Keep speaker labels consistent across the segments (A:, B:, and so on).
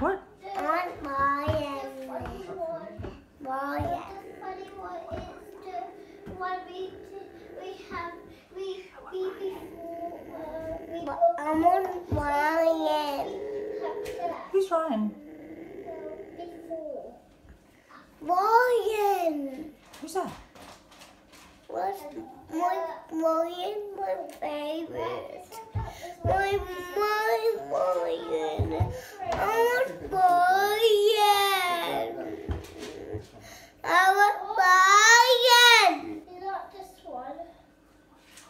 A: What?
B: I want
C: funny one is the one we we have we we before uh, we
B: I want Ryan.
A: Who's Ryan?
B: Ryan.
A: Who's that?
B: What's my Ryan? My favorite. My Ryan. I want Ryan. I want Ryan.
C: It's not this one.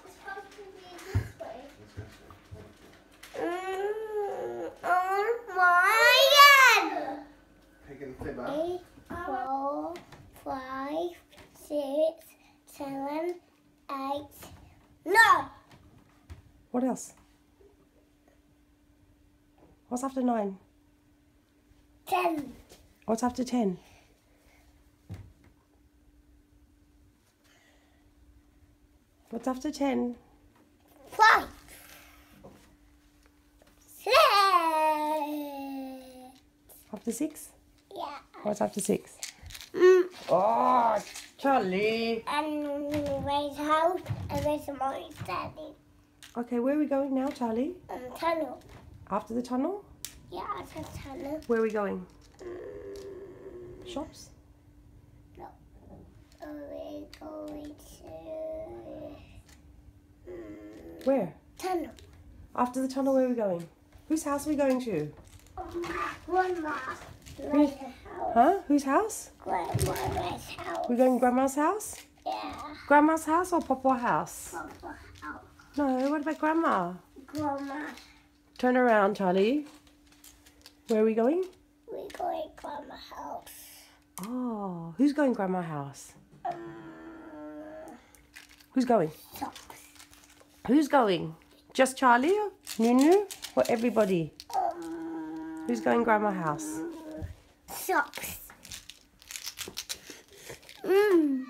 C: It's supposed to be this way.
B: Mm, I want Ryan.
D: Take it and flip
B: Eight, four, five, six, seven, eight, nine.
A: What else? What's after nine?
B: Ten.
A: What's after ten? What's after ten?
B: Five. Six.
A: After six? What's after six?
B: Mm.
A: Oh, Charlie.
B: And where's house and where's my daddy?
A: Okay, where are we going now, Charlie?
B: Um, tunnel.
A: After the tunnel?
B: Yeah, it's a tunnel.
A: Where are we going? Shops? No.
B: We're going to mm,
A: Where?
B: tunnel.
A: After the tunnel, where are we going? Whose house are we going to?
B: Grandma's house.
A: Huh? Whose house?
B: Grandma's house.
A: We're going to Grandma's house?
B: Yeah.
A: Grandma's house or Papa house?
B: Papa house.
A: No, what about Grandma?
B: Grandma.
A: Turn around, Charlie. Where are we going?
B: We're going Grandma's house.
A: Oh, who's going Grandma's house?
B: Um,
A: Who's going?
B: socks.
A: Who's going? Just Charlie, or Nunu, or everybody? Who's going Grandma house?
B: socks. Mmm.